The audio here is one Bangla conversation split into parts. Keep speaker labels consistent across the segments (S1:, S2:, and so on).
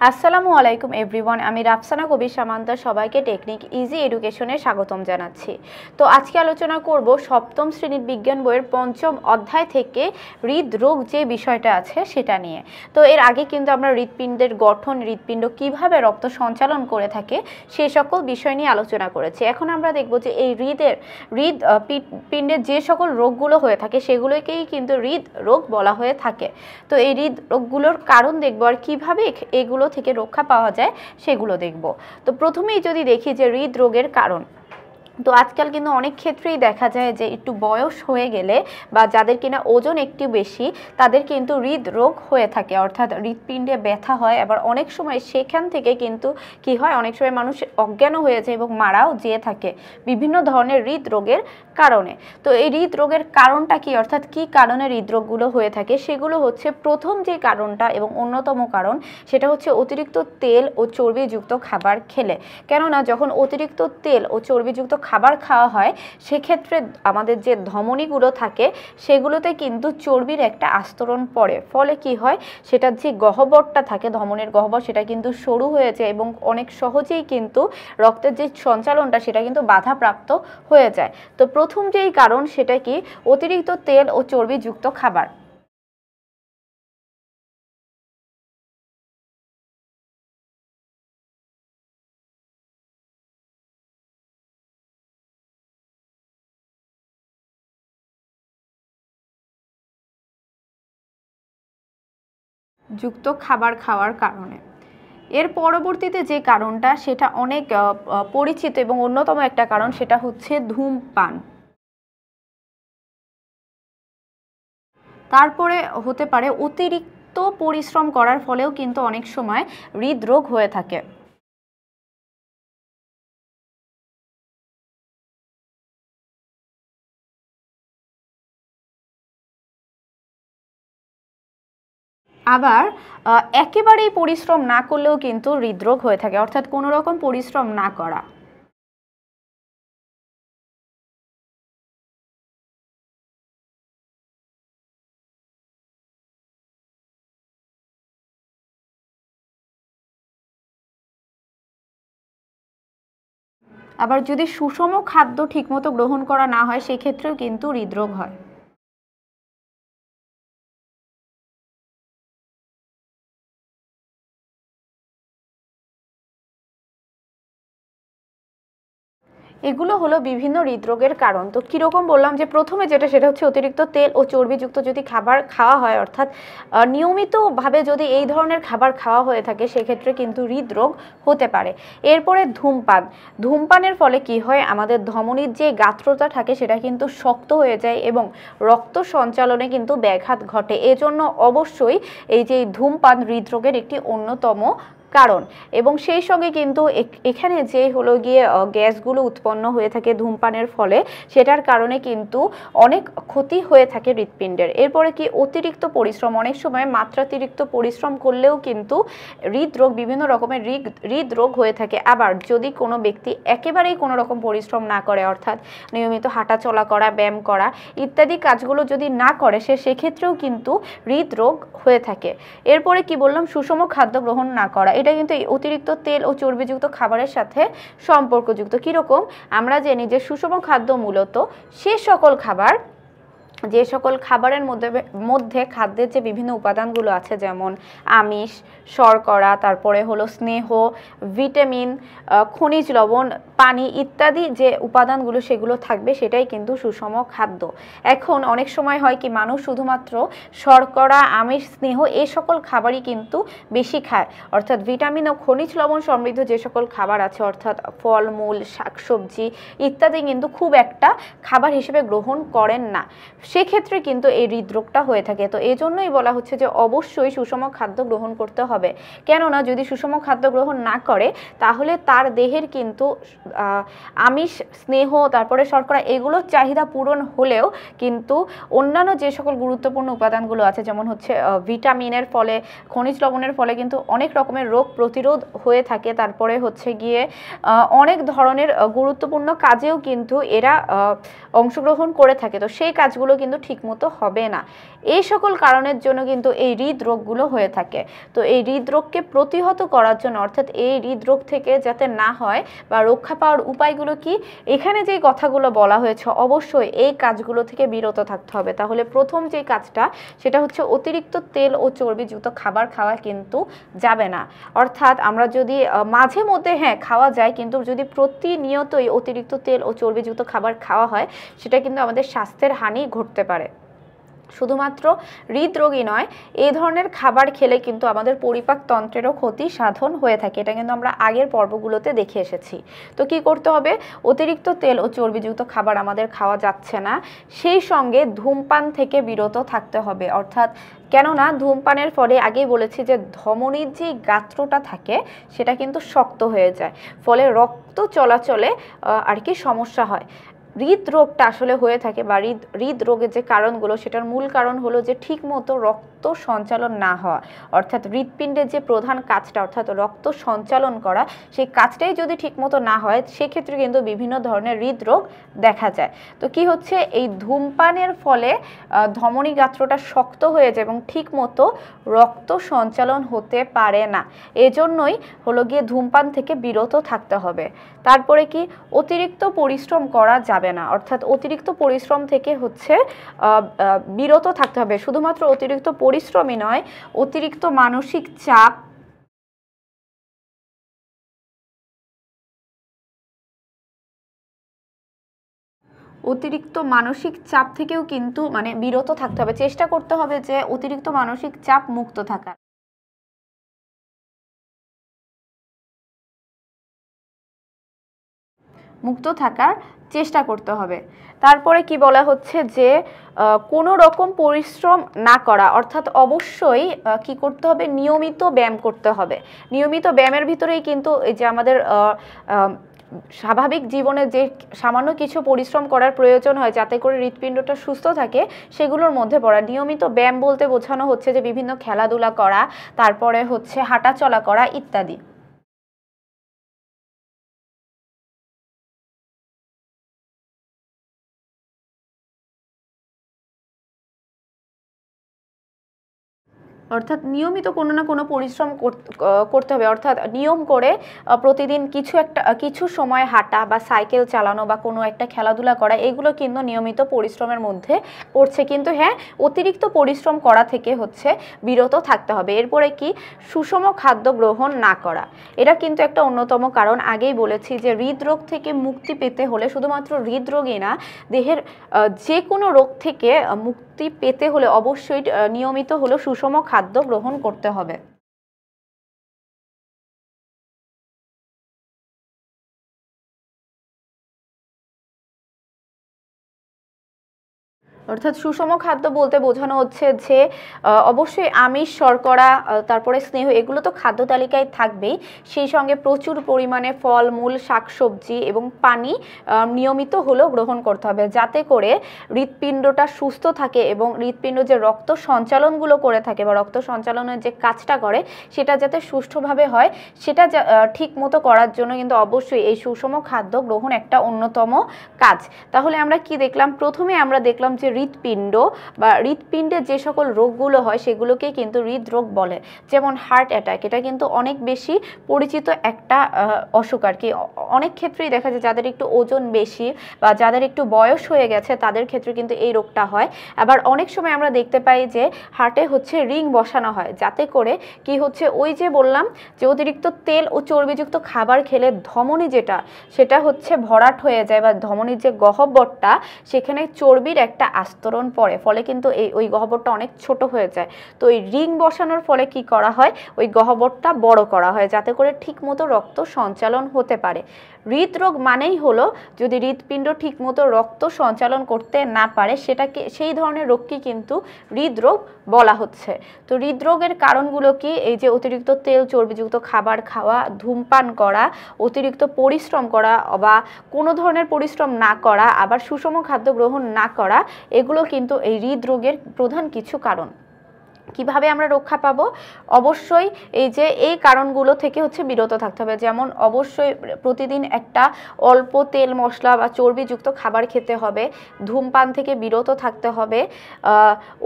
S1: আসসালামু আলাইকুম এভরিওয়ান, আমি রাফসানা কবি সামান্তা, সবাইকে টেকনিক ইজি এডুকেশনে স্বাগতম জানাচ্ছি। তো আজকে আলোচনা করব সপ্তম শ্রেণির বিজ্ঞান বইয়ের পঞ্চম অধ্যায় থেকে হৃদরোগ যে বিষয়টা আছে সেটা নিয়ে। তো এর আগে কিন্তু আমরা হৃৎপিণ্ডের গঠন, হৃৎপিণ্ড কীভাবে রক্ত সঞ্চালন করে থাকে সে সকল বিষয় নিয়ে আলোচনা করেছি। এখন আমরা দেখব যে এই হৃদের, হৃদ পিণ্ডের যে সকল রোগগুলো হয়ে থাকে সেগুলোকেই কিন্তু হৃদ রোগ বলা হয়ে থাকে। তো এই হৃদ রোগগুলোর কারণ দেখব আর কীভাবে এগুলো থেকে রক্ষা পাওয়া যায় সেগুলো দেখব। তো প্রথমেই যদি দেখি যে হৃদরোগের কারণ। তো আজকাল কিন্তু অনেক ক্ষেত্রেই দেখা যায় যে একটু বয়স হয়ে গেলে বা যাদের কিনা ওজন একটু বেশি, তাদের কিন্তু হৃদরোগ হয়ে থাকে। অর্থাৎ হৃৎপিণ্ডে ব্যথা হয়। আবার অনেক সময় সেখান থেকে কিন্তু কি হয়? অনেক সময় মানুষ অজ্ঞানও হয়ে যায় এবং মারাও যেয়ে থাকে বিভিন্ন ধরনের হৃদরোগের কারণে। তো এই হৃদরোগের কারণটা কি? অর্থাৎ কি কারণে হৃদরোগগুলো হয়ে থাকে? সেগুলো হচ্ছে প্রথম যে কারণটা এবং অন্যতম কারণ, সেটা হচ্ছে অতিরিক্ত তেল ও চর্বিযুক্ত খাবার খেলে। কেননা যখন অতিরিক্ত তেল ও চর্বিযুক্ত খাবার খাওয়া হয়, সেক্ষেত্রে আমাদের যে ধমনীগুলো থাকে, সেগুলোতে কিন্তু চর্বির একটা আস্তরণ পড়ে। ফলে কি হয়, সেটার যে গহ্বরটা থাকে, ধমনের গহ্বর, সেটা কিন্তু সরু হয়েছে এবং অনেক সহজেই কিন্তু রক্তের যে সঞ্চালনটা, সেটা কিন্তু বাধাপ্রাপ্ত হয়ে যায়। তো প্রথম যেই কারণ, সেটা কি? অতিরিক্ত তেল ও চর্বিযুক্ত খাবার। যুক্ত খাবার খাওয়ার কারণে। এর পরবর্তীতে যে কারণটা, সেটা অনেক পরিচিত এবং অন্যতম একটা কারণ, সেটা হচ্ছে ধূমপান। তারপরে হতে পারে অতিরিক্ত পরিশ্রম করার ফলেও কিন্তু অনেক সময় হৃদরোগ হয়ে থাকে। আবার একেবারেই পরিশ্রম না করলেও কিন্তু হৃদরোগ হয়ে থাকে, অর্থাৎ কোনো রকম পরিশ্রম না করা। আবার যদি সুষম খাদ্য ঠিকমতো গ্রহণ করা না হয়, সেক্ষেত্রেও কিন্তু হৃদরোগ হয়। এগুলো হলো বিভিন্ন হৃদরোগের কারণ। তো কীরকম বললাম যে প্রথমে যেটা, সেটা হচ্ছে অতিরিক্ত তেল ও চর্বিযুক্ত যদি খাবার খাওয়া হয়, অর্থাৎ নিয়মিতভাবে যদি এই ধরনের খাবার খাওয়া হয়ে থাকে, সেক্ষেত্রে কিন্তু হৃদরোগ হতে পারে। এরপরে ধূমপান। ধূমপানের ফলে কি হয়? আমাদের ধমনির যে গাত্রতা থাকে, সেটা কিন্তু শক্ত হয়ে যায় এবং রক্ত সঞ্চালনে কিন্তু ব্যাঘাত ঘটে। এজন্য অবশ্যই এই যে ধূমপান হৃদরোগের একটি অন্যতম কারণ। এবং সেই সঙ্গে কিন্তু এখানে যে হলো গিয়ে গ্যাসগুলো উৎপন্ন হয়ে থাকে ধূমপানের ফলে, সেটার কারণে কিন্তু অনেক ক্ষতি হয়ে থাকে হৃৎপিণ্ডের। এরপরে কি অতিরিক্ত পরিশ্রম, অনেক সময় মাত্রাতিরিক্ত পরিশ্রম করলেও কিন্তু হৃদরোগ, বিভিন্ন রকমের হৃদরোগ হয়ে থাকে। আবার যদি কোনো ব্যক্তি একেবারেই কোনো রকম পরিশ্রম না করে, অর্থাৎ নিয়মিত হাঁটা চলা করা, ব্যায়াম করা ইত্যাদি কাজগুলো যদি না করে, সে সেক্ষেত্রেও কিন্তু হৃদরোগ হয়ে থাকে। এরপরে কি বললাম, সুষম খাদ্য গ্রহণ না করা। এটা কিন্তু অতিরিক্ত তেল ও চর্বিযুক্ত খাবারের সাথে সম্পর্কযুক্ত। কীরকম? আমরা জানি যে সুষম খাদ্য মূলত সে সকল খাবার যে সকল খাবারের মধ্যে মধ্যে খাদ্যের যে বিভিন্ন উপাদানগুলো আছে, যেমন আমিষ, শর্করা, তারপরে হলো স্নেহ, ভিটামিন খনিজ লবণ, পানি ইত্যাদি যে উপাদানগুলো সেগুলো থাকবে সেটাই কিন্তু সুষম খাদ্য। এখন অনেক সময় হয় কি, মানুষ শুধুমাত্র শর্করা, আমিষ, স্নেহ এই সকল খাবারই কিন্তু বেশি খায়। অর্থাৎ ভিটামিন ও খনিজ লবণ সমৃদ্ধ যে সকল খাবার আছে, অর্থাৎ ফলমূল, শাকসবজি ইত্যাদি কিন্তু খুব একটা খাবার হিসেবে গ্রহণ করেন না। সেক্ষেত্রে কিন্তু এই হৃদরোগটা হয়ে থাকে। তো এই জন্যই বলা হচ্ছে যে অবশ্যই সুষম খাদ্য গ্রহণ করতে হবে। কেননা যদি সুষম খাদ্য গ্রহণ না করে, তাহলে তার দেহের কিন্তু আমিষ, স্নেহ, তারপরে শর্করা এগুলোর চাহিদা পূরণ হলেও কিন্তু অন্যান্য যে সকল গুরুত্বপূর্ণ উপাদানগুলো আছে, যেমন হচ্ছে ভিটামিনের ফলে, খনিজ লবণের ফলে কিন্তু অনেক রকমের রোগ প্রতিরোধ হয়ে থাকে। তারপরে হচ্ছে গিয়ে অনেক ধরনের গুরুত্বপূর্ণ কাজেও কিন্তু এরা অংশগ্রহণ করে থাকে। তো সেই কাজগুলো কিন্তু ঠিকমতো হবে না। এই সকল কারণের জন্য কিন্তু এই হৃদরোগগুলো হয়ে থাকে। তো এই হৃদরোগকে প্রতিহত করার জন্য, অর্থাৎ এই হৃদরোগ থেকে যাতে না হয় বা রক্ষা পাওয়ার উপায়গুলো কি, এখানে যেই কথাগুলো বলা হয়েছে, অবশ্যই এই কাজগুলো থেকে বিরত থাকতে হবে। তাহলে প্রথম যে কাজটা, সেটা হচ্ছে অতিরিক্ত তেল ও চর্বিযুক্ত খাবার খাওয়া কিন্তু যাবে না। অর্থাৎ আমরা যদি মাঝে মধ্যে হ্যাঁ খাওয়া যায়, কিন্তু যদি প্রতিনিয়তই অতিরিক্ত তেল ও চর্বিযুক্ত খাবার খাওয়া হয়, সেটা কিন্তু আমাদের স্বাস্থ্যের হানি ঘটতে পারে। শুধুমাত্র হৃদরোগী নয়, এই ধরনের খাবার খেলে কিন্তু আমাদের পরিপাক তন্ত্রেরও ক্ষতি সাধন হয়ে থাকে। এটা কিন্তু আমরা আগের পর্বগুলোতে দেখে এসেছি। তো কি করতে হবে? অতিরিক্ত তেল ও চর্বিযুক্ত খাবার আমাদের খাওয়া যাচ্ছে না। সেই সঙ্গে ধূমপান থেকে বিরত থাকতে হবে। অর্থাৎ কেননা ধূমপানের ফলে আগেই বলেছি যে ধমনির যে গাত্রটা থাকে, সেটা কিন্তু শক্ত হয়ে যায়। ফলে রক্ত চলাচলে আর কি সমস্যা হয়। হৃদরোগটা আসলে হয়ে থাকে বা হৃদ, হৃদরোগের যে কারণগুলো, সেটার মূল কারণ হলো যে ঠিকমতো রক্ত সঞ্চালন না হওয়া। অর্থাৎ হৃদপিণ্ডের যে প্রধান কাজটা, অর্থাৎ রক্ত সঞ্চালন করা, সেই কাজটাই যদি ঠিকমতো না হয়, সেক্ষেত্রে কিন্তু বিভিন্ন ধরনের হৃদরোগ দেখা যায়। তো কি হচ্ছে? এই ধূমপানের ফলে ধমনী গাত্রটা শক্ত হয়ে যায় এবং ঠিকমতো রক্ত সঞ্চালন হতে পারে না। এজন্যই হলো গিয়ে ধূমপান থেকে বিরত থাকতে হবে। তারপরে কি? অতিরিক্ত পরিশ্রম করা যাবে না। অর্থাৎ অতিরিক্ত পরিশ্রম থেকে হচ্ছে বিরত থাকতে হবে। শুধুমাত্র অতিরিক্ত পরিশ্রমই নয়, অতিরিক্ত মানসিক চাপ অতিরিক্ত মানসিক চাপ থেকেও কিন্তু মানে বিরত থাকতে হবে। চেষ্টা করতে হবে যে অতিরিক্ত মানসিক চাপ মুক্ত থাকা মুক্ত থাকার চেষ্টা করতে হবে। তারপরে কি বলা হচ্ছে যে কোনো রকম পরিশ্রম না করা, অর্থাৎ অবশ্যই কি করতে হবে? নিয়মিত ব্যায়াম করতে হবে। নিয়মিত ব্যায়ামের ভিতরেই কিন্তু এই যে আমাদের স্বাভাবিক জীবনে যে সামান্য কিছু পরিশ্রম করার প্রয়োজন হয়, যাতে করে হৃৎপিণ্ডটা সুস্থ থাকে, সেগুলোর মধ্যে পড়া। নিয়মিত ব্যায়াম বলতে বোঝানো হচ্ছে যে, বিভিন্ন খেলাধুলা করা, তারপরে হচ্ছে হাঁটাচলা করা ইত্যাদি। অর্থাৎ নিয়মিত কোনো না কোনো পরিশ্রম করতে হবে। অর্থাৎ নিয়ম করে প্রতিদিন কিছু একটা কিছু সময় হাঁটা বা সাইকেল চালানো বা কোনো একটা খেলাধুলা করা, এগুলো কিন্তু নিয়মিত পরিশ্রমের মধ্যে পড়ছে। কিন্তু হ্যাঁ অতিরিক্ত পরিশ্রম করা থেকে হচ্ছে বিরত থাকতে হবে। এরপরে কি? সুষম খাদ্য গ্রহণ না করা। এটা কিন্তু একটা অন্যতম কারণ। আগেই বলেছি যে হৃদরোগ থেকে মুক্তি পেতে হলে শুধুমাত্র হৃদরোগই না, দেহের যে কোনো রোগ থেকে মুক্তি পেতে হলে অবশ্যই নিয়মিত হলো সুষম খাদ্য গ্রহণ করতে হবে। অর্থাৎ সুষম খাদ্য বলতে বোঝানো হচ্ছে যে অবশ্যই আমিষ, শর্করা তারপরে স্নেহ, এগুলো তো খাদ্য তালিকায় থাকবেই। সেই সঙ্গে প্রচুর পরিমাণে ফল, মূল, শাকসবজি এবং পানি নিয়মিত হলেও গ্রহণ করতে হবে। যাতে করে হৃৎপিণ্ডটা সুস্থ থাকে এবং হৃৎপিণ্ড যে রক্ত সঞ্চালনগুলো করে থাকে বা রক্ত সঞ্চালনের যে কাজটা করে, সেটা যাতে সুষ্ঠুভাবে হয়, সেটা ঠিক মতো করার জন্য কিন্তু অবশ্যই এই সুষম খাদ্য গ্রহণ একটা অন্যতম কাজ। তাহলে আমরা কি দেখলাম? প্রথমে আমরা দেখলাম যে হৃৎপিণ্ড বা হৃৎপিণ্ডের যে সকল রোগগুলো হয় সেগুলোকে কিন্তু হৃদরোগ বলে। যেমন হার্ট অ্যাটাক এটা কিন্তু অনেক বেশি পরিচিত একটা অসুখ আর কি। অনেক ক্ষেত্রেই দেখা যায় যাদের একটু ওজন বেশি বা যাদের একটু বয়স হয়ে গেছে তাদের ক্ষেত্রে কিন্তু এই রোগটা হয়। আবার অনেক সময় আমরা দেখতে পাই যে হার্টে হচ্ছে রিং বসানো হয়, যাতে করে কি হচ্ছে ওই যে বললাম যে অতিরিক্ত তেল ও চর্বিযুক্ত খাবার খেলে ধমনী যেটা, সেটা হচ্ছে ভরাট হয়ে যায় বা ধমনির যে গহব্বরটা সেখানে চর্বির একটা আস্তরণ পড়ে ফলে কিন্তু এই, ওই গহ্বরটা অনেক ছোট হয়ে যায়। তো ওই রিং বসানোর ফলে কি করা হয়? ওই গহ্বরটা বড় করা হয়, যাতে করে ঠিকমতো রক্ত সঞ্চালন হতে পারে। হৃদরোগ মানেই হলো, যদি হৃৎপিণ্ড ঠিকমতো রক্ত সঞ্চালন করতে না পারে, সেটাকে, সেই ধরনের রোগকে কিন্তু হৃদরোগ বলা হচ্ছে। তো হৃদরোগের কারণগুলো কি? এই যে অতিরিক্ত তেল, চর্বিযুক্ত খাবার খাওয়া, ধূমপান করা, অতিরিক্ত পরিশ্রম করা বা কোনো ধরনের পরিশ্রম না করা, আবার সুষম খাদ্য গ্রহণ না করা, এগুলো কিন্তু এই হৃদরোগের প্রধান কিছু কারণ। কীভাবে আমরা রক্ষা পাবো? অবশ্যই এই যে এই কারণগুলো থেকে হচ্ছে বিরত থাকতে হবে। যেমন অবশ্যই প্রতিদিন একটা অল্প তেল মশলা বা চর্বিযুক্ত খাবার খেতে হবে। ধূমপান থেকে বিরত থাকতে হবে।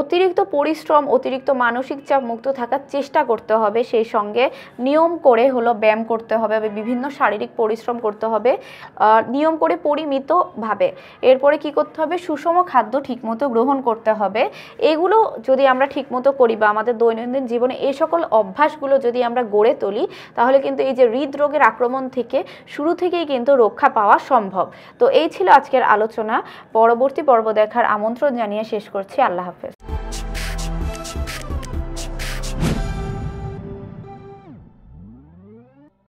S1: অতিরিক্ত পরিশ্রম, অতিরিক্ত মানসিক চাপ মুক্ত থাকার চেষ্টা করতে হবে। সেই সঙ্গে নিয়ম করে হলো ব্যায়াম করতে হবে বিভিন্ন শারীরিক পরিশ্রম করতে হবে। নিয়ম করে পরিমিতভাবে এরপরে কি করতে হবে? সুষম খাদ্য ঠিকমতো গ্রহণ করতে হবে। এগুলো যদি আমরা ঠিকমতো করি বা আমাদের দৈনন্দিন জীবনে এই সকল অভ্যাসগুলো যদি আমরা গড়ে তুলি, তাহলে কিন্তু এই যে হৃদরোগের আক্রমণ থেকে শুরু থেকেই কিন্তু রক্ষা পাওয়া সম্ভব। তো এই ছিল আজকের আলোচনা। পরবর্তী পর্ব দেখার আমন্ত্রণ জানিয়ে শেষ করছি। আল্লাহ হাফেজ।